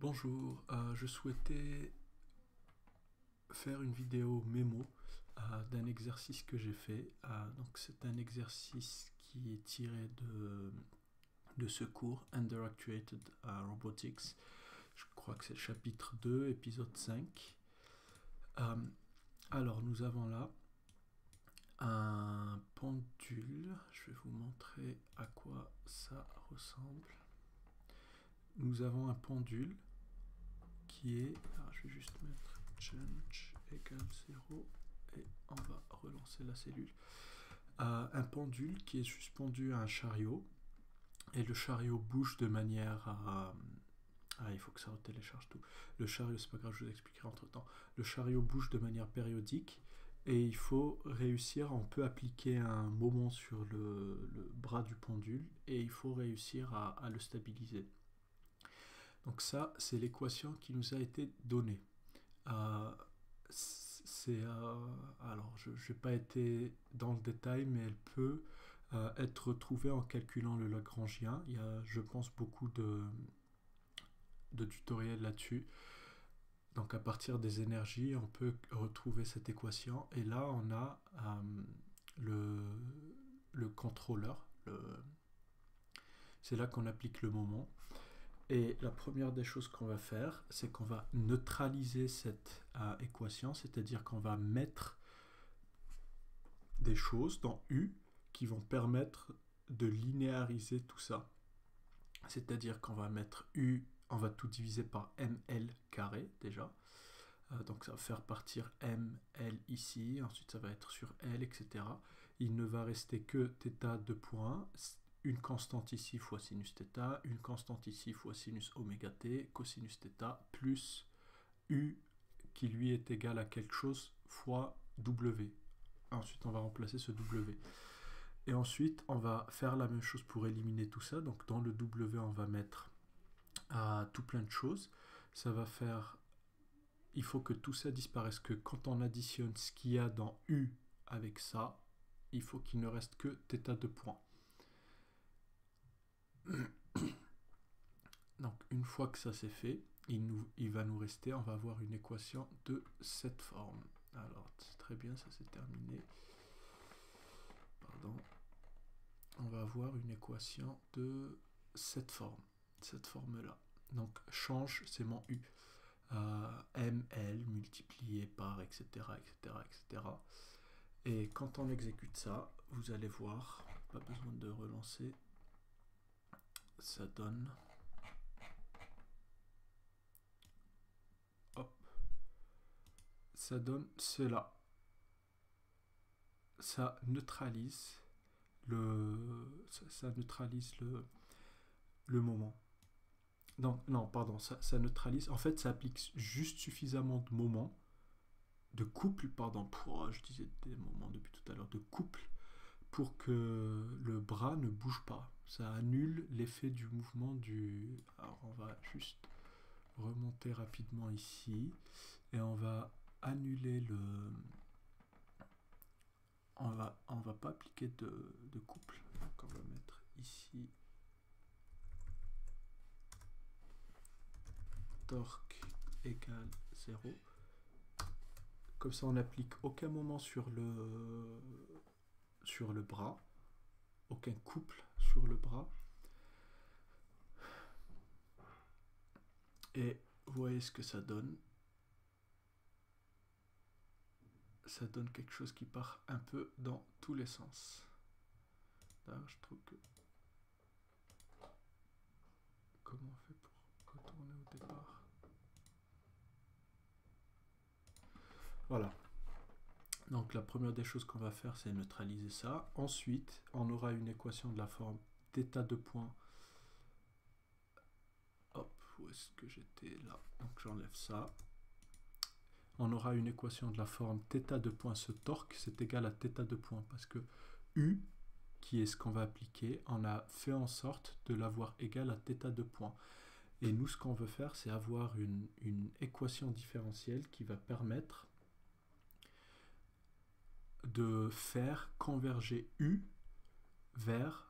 Bonjour, euh, je souhaitais faire une vidéo mémo euh, d'un exercice que j'ai fait. Euh, c'est un exercice qui est tiré de, ce cours Underactuated Robotics. Je crois que c'est chapitre 2, épisode 5. alors nous avons là un pendule. Je vais vous montrer à quoi ça ressemble. Nous avons un pendule qui est, je vais juste mettre change égale 0 et on va relancer la cellule. Euh, un pendule qui est suspendu à un chariot et le chariot bouge de manière à... Ah, il faut que ça télécharge tout. Le chariot, c'est pas grave, je vous expliquerai entre temps. Le chariot bouge de manière périodique et il faut réussir, on peut appliquer un moment sur le, bras du pendule et il faut réussir à le stabiliser. Donc ça, c'est l'équation qui nous a été donnée. Euh, c'est euh, alors, je n'ai pas été dans le détail, mais elle peut euh, être retrouvée en calculant le Lagrangien. Il y a, je pense, beaucoup de, de tutoriels là-dessus. Donc à partir des énergies, on peut retrouver cette équation. Et là, on a le, le contrôleur. C'est là qu'on applique le moment. Et la première des choses qu'on va faire, c'est qu'on va neutraliser cette équation, c'est-à-dire qu'on va mettre des choses dans U qui vont permettre de linéariser tout ça. C'est-à-dire qu'on va mettre U, on va tout diviser par ML carré déjà. Euh, donc ça va faire partir ML ici, ensuite ça va être sur L, etc. Il ne va rester que θ de point une constante ici fois sinus θ, une constante ici fois sinus oméga t, cosinus θ, plus u qui lui est égal à quelque chose fois w. Ensuite, on va remplacer ce w. Et ensuite, on va faire la même chose pour éliminer tout ça. Donc, dans le w, on va mettre à tout plein de choses. Ça va faire... Il faut que tout ça disparaisse, que quand on additionne ce qu'il y a dans u avec ça, il faut qu'il ne reste que θ de point. Donc une fois que ça c'est fait, il, nous, il va nous rester, on va avoir une équation de cette forme. Alors très bien, ça c'est terminé. Pardon. On va avoir une équation de cette forme, cette forme-là. Donc change, c'est mon U. Euh, ML multiplié par etc etc etc et quand on exécute ça vous allez voir pas besoin de relancer ça donne. Ça donne cela. Ça neutralise le ça, neutralise le moment. Non non pardon ça, ça neutralise. En fait ça applique juste suffisamment de moments de couple pardon pour je disais des moments depuis tout à l'heure de couple pour que le bras ne bouge pas. Ça annule l'effet du mouvement du... Alors on va juste remonter rapidement ici et on va annuler le... On va, on va pas appliquer de, couple. Donc on va mettre ici torque égale 0. Comme ça on n'applique aucun moment sur le sur le bras, aucun couple sur le bras. Et voyez ce que ça donne. Ça donne quelque chose qui part un peu dans tous les sens. Là, je trouve que... Comment on fait pour retourner au départ? Voilà. Donc la première des choses qu'on va faire, c'est neutraliser ça. Ensuite, on aura une équation de la forme θ de point. Hop, où est-ce que j'étais là Donc j'enlève ça. On aura une équation de la forme θ de point ce torque, c'est égal à θ de point parce que U, qui est ce qu'on va appliquer, on a fait en sorte de l'avoir égal à θ de point. Et nous, ce qu'on veut faire, c'est avoir une, une équation différentielle qui va permettre de faire converger U vers,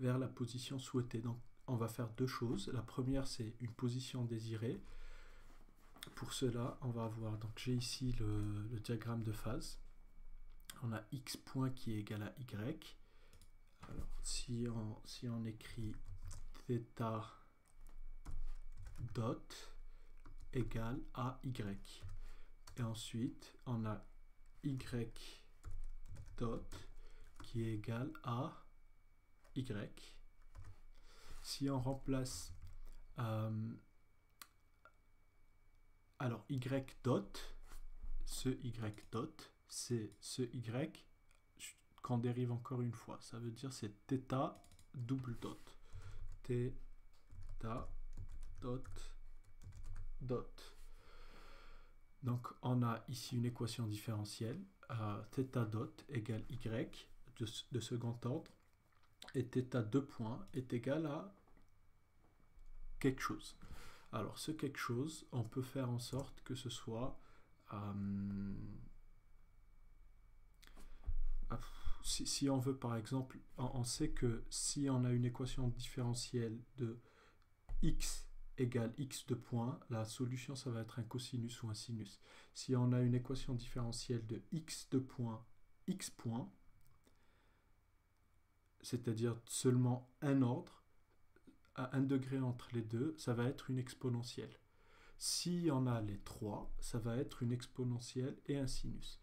vers la position souhaitée. Donc, on va faire deux choses. La première, c'est une position désirée. Pour cela, on va avoir, donc j'ai ici le, diagramme de phase. On a x point qui est égal à y. Alors, si on, écrit θ dot égale à y. Et ensuite, on a y dot qui est égal à y. Si on remplace euh, alors y dot, ce y dot, c'est ce y qu'on dérive encore une fois. Ça veut dire c'est θ double dot. θ dot dot. Donc on a ici une équation différentielle. Θ dot égale y de, second ordre et θ 2 points est égal à quelque chose. Alors ce quelque chose, on peut faire en sorte que ce soit... Euh, si, on veut par exemple, on, sait que si on a une équation différentielle de x égale x de points, la solution ça va être un cosinus ou un sinus. Si on a une équation différentielle de x de points, x points, c'est-à-dire seulement un ordre, à un degré entre les deux, ça va être une exponentielle. Si on a les trois, ça va être une exponentielle et un sinus.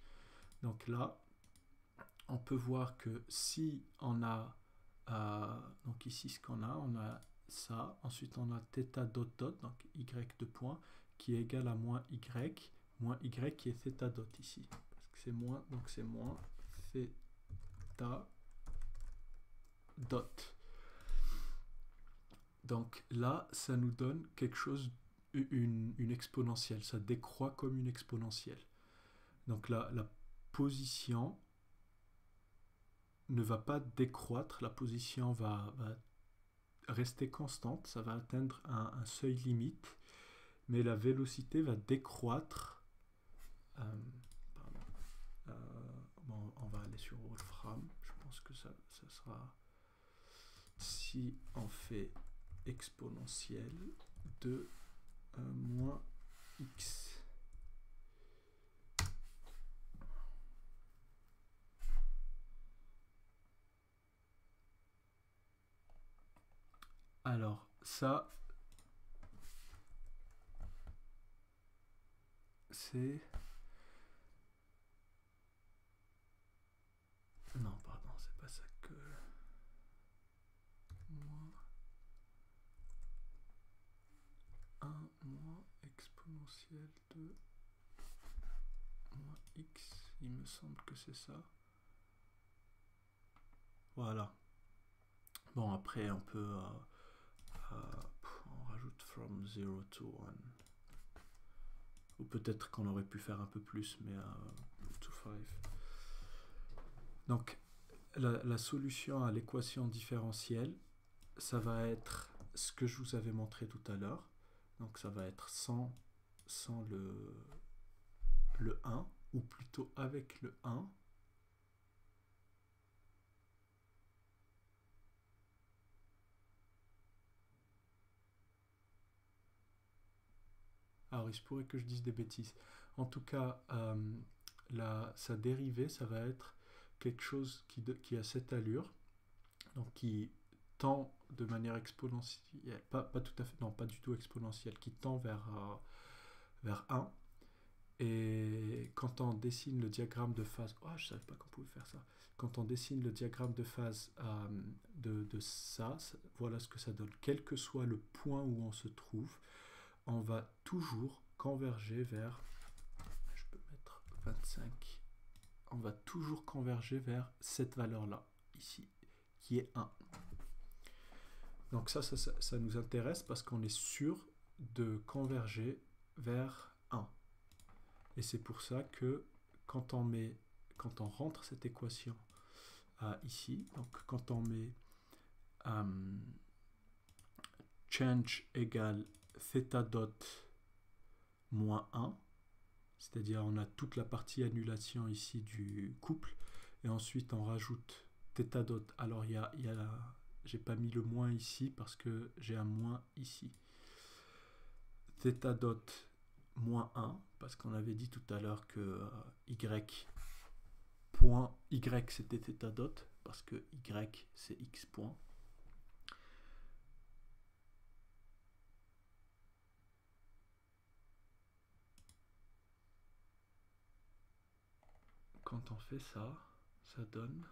Donc là, on peut voir que si on a, euh, donc ici ce qu'on a, on a ça, ensuite on a θ dot dot, donc y de point, qui est égal à moins y, moins y qui est θ dot ici. Parce que c'est moins, donc c'est moins θ dot. Donc là, ça nous donne quelque chose, une, exponentielle. Ça décroît comme une exponentielle. Donc là, la position ne va pas décroître, la position va, rester constante, ça va atteindre un, seuil limite, mais la vélocité va décroître. Euh, euh, on va aller sur Wolfram, je pense que ça, ça sera si on fait exponentielle de 1 moins x. Alors, ça, c'est... Non, pardon, c'est pas ça que... Moins 1 moins exponentielle de moins x, il me semble que c'est ça. Voilà. Bon, après, on peut... Euh, from 0 to 1. Ou peut-être qu'on aurait pu faire un peu plus, mais euh, to 5. Donc, la, la solution à l'équation différentielle, ça va être ce que je vous avais montré tout à l'heure. Donc ça va être sans, sans le, le 1, ou plutôt avec le 1. Il se pourrait que je dise des bêtises. En tout cas, euh, sa dérivée, ça va être quelque chose qui, qui a cette allure, donc qui tend de manière exponentielle, pas, pas, tout à fait, non, pas du tout exponentielle, qui tend vers, euh, vers 1. Et quand on dessine le diagramme de phase, oh, je savais pas qu'on pouvait faire ça. Quand on dessine le diagramme de phase euh, de, de ça, voilà ce que ça donne. Quel que soit le point où on se trouve, on va toujours converger vers, je peux mettre 25, on va toujours converger vers cette valeur-là, ici, qui est 1. Donc ça, ça, nous intéresse parce qu'on est sûr de converger vers 1. Et c'est pour ça que quand on met, quand on rentre cette équation ici, donc quand on met euh, change égale theta dot moins 1, c'est-à-dire on a toute la partie annulation ici du couple, et ensuite on rajoute theta dot, alors il y a, j'ai pas mis le moins ici parce que j'ai un moins ici. Theta dot moins 1, parce qu'on avait dit tout à l'heure que euh, y point y c'était theta dot, parce que y c'est x point. Quand on fait ça, ça donne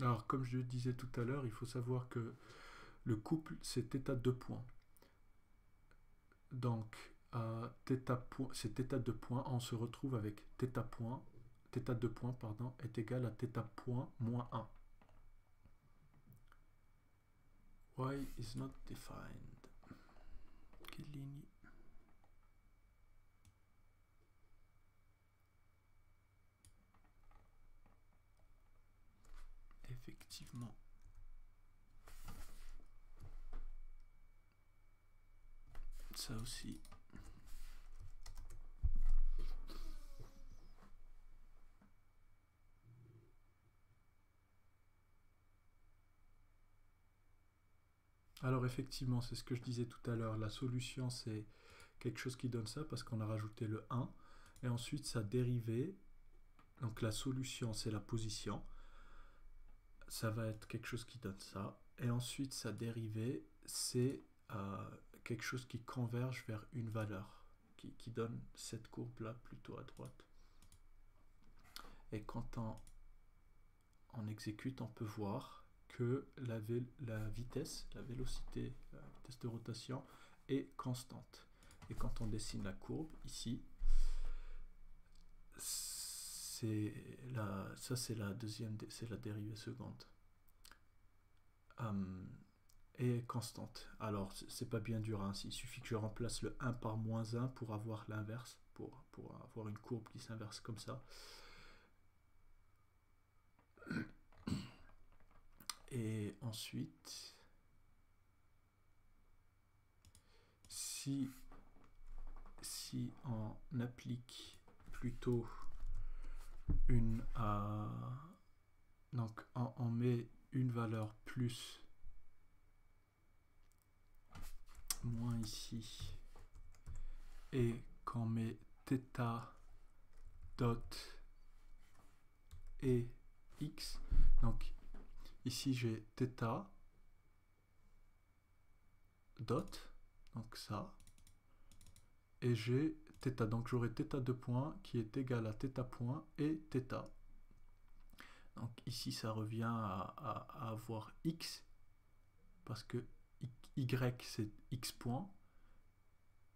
Alors, comme je le disais tout à l'heure, il faut savoir que le couple, c'est θ de points. Donc, euh, cet état de points, on se retrouve avec θ point, θ de points, pardon, est égal à θ point moins 1. Why is not defined. Quelle ligne effectivement. Ça aussi. Alors effectivement, c'est ce que je disais tout à l'heure, la solution c'est quelque chose qui donne ça parce qu'on a rajouté le 1 et ensuite sa dérivée, donc la solution c'est la position, ça va être quelque chose qui donne ça. Et ensuite, sa dérivée, c'est euh, quelque chose qui converge vers une valeur, qui, donne cette courbe-là plutôt à droite. Et quand on, on, exécute, on peut voir la, vitesse, la vélocité, vitesse de rotation est constante. Et quand on dessine la courbe, ici, la, ça c'est la deuxième, c'est la dérivée seconde. Hum, est constante. Alors c'est pas bien dur, hein. il suffit que je remplace le 1 par moins 1 pour avoir l'inverse, pour avoir une courbe qui s'inverse comme ça. Et ensuite, si, si on applique plutôt une donc on, met une valeur plus moins ici et qu'on met θ dot et x donc ici j'ai θ dot donc ça et j'ai θ. Donc j'aurai θ de point qui est égal à θ point et θ. Donc ici ça revient à, avoir x parce que y c'est x point,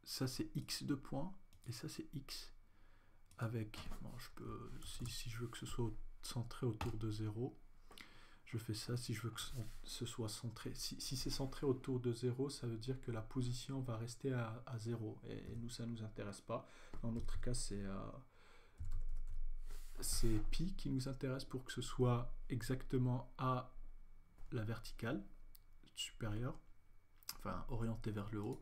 ça c'est x de point et ça c'est x avec, bon je peux, si, si je veux que ce soit centré autour de 0, je fais ça. Si je veux que ce soit centré, si, c'est centré autour de 0, ça veut dire que la position va rester à, 0. Et, nous, ça ne nous intéresse pas. Dans notre cas, c'est euh, pi qui nous intéresse pour que ce soit exactement à la verticale supérieure, enfin orienté vers le haut.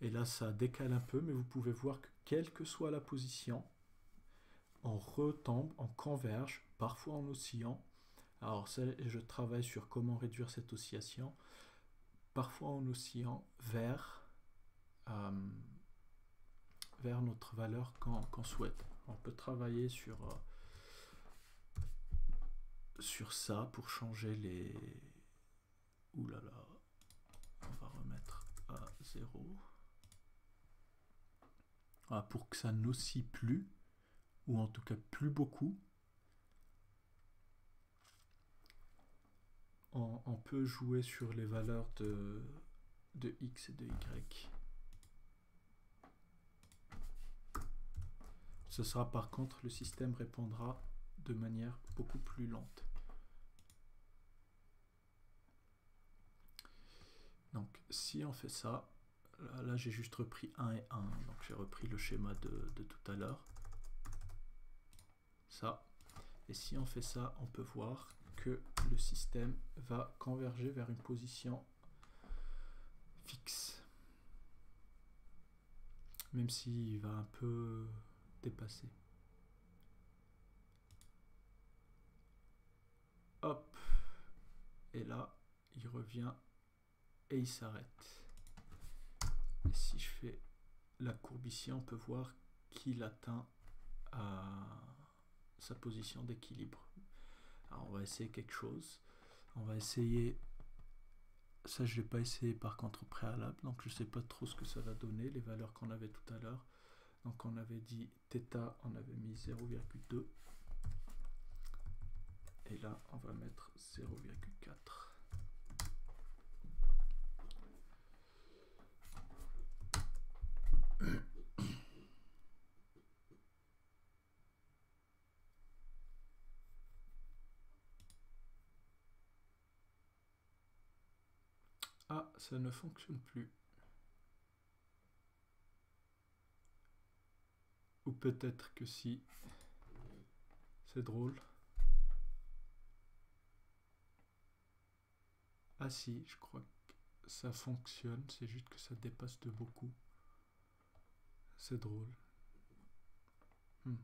Et là, ça décale un peu, mais vous pouvez voir que quelle que soit la position, on retombe, on converge, parfois en oscillant, alors je travaille sur comment réduire cette oscillation, parfois en oscillant vers, euh, vers notre valeur qu'on souhaite. On peut travailler sur, euh, sur ça pour changer les... Ouh là on va remettre à 0. pour que ça n'oscille plus, ou en tout cas plus beaucoup. On, peut jouer sur les valeurs de, de x et de y. Ce sera par contre, le système répondra de manière beaucoup plus lente. Donc si on fait ça, là, j'ai juste repris 1 et 1, donc j'ai repris le schéma de, de tout à l'heure. Ça. Et si on fait ça, on peut voir le système va converger vers une position fixe. Même s'il va un peu dépasser. Hop. Et là, il revient et il s'arrête. Si je fais la courbe ici, on peut voir qu'il atteint à sa position d'équilibre. On va essayer quelque chose. On va essayer ça, je l'ai pas essayé par contre préalable, donc je sais pas trop ce que ça va donner, les valeurs qu'on avait tout à l'heure. Donc on avait dit θ, on avait mis 0,2. Et là, on va mettre 0,4. Ah, ça ne fonctionne plus. Ou peut-être que si. C'est drôle. Ah si, je crois que ça fonctionne, c'est juste que ça dépasse de beaucoup. C'est drôle. Hmm.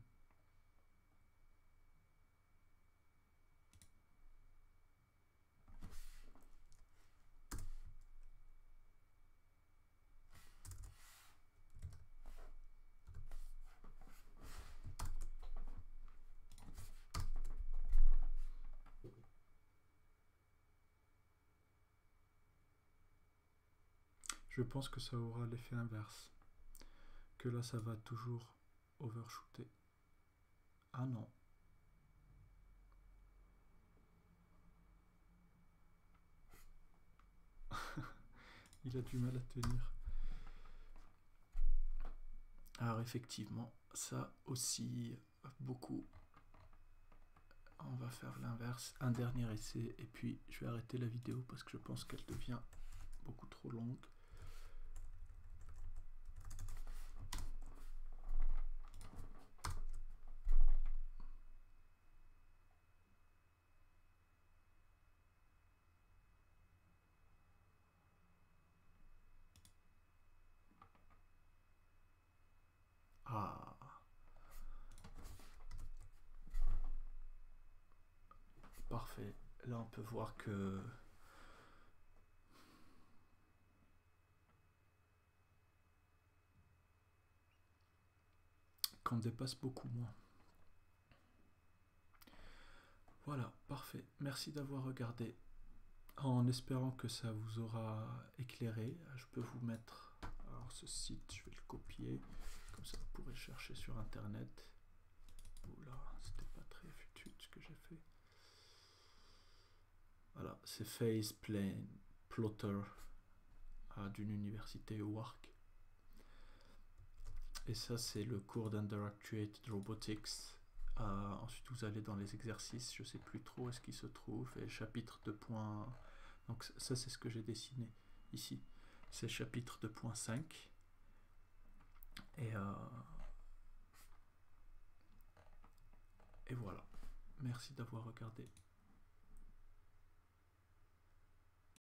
Je pense que ça aura l'effet inverse. Que là, ça va toujours overshooter. Ah non. Il a du mal à tenir. Alors effectivement, ça aussi beaucoup. On va faire l'inverse, un dernier essai et puis je vais arrêter la vidéo parce que je pense qu'elle devient beaucoup trop longue. Là, on peut voir que qu'on dépasse beaucoup moins. Voilà, parfait. Merci d'avoir regardé. En espérant que ça vous aura éclairé, je peux vous mettre ce site, je vais le copier, comme ça vous pourrez chercher sur internet pas très futur ce que j'ai fait. Voilà, c'est Phase Plane Plotter d'une université Wark. Et ça, c'est le cours d'Underactuated Robotics. Euh, ensuite, vous allez dans les exercices, je sais plus trop où est-ce qu'il se trouve, et chapitre 2. Donc, ça, c'est ce que j'ai dessiné ici. C'est chapitre 2.5. Et, euh, et voilà. Merci d'avoir regardé.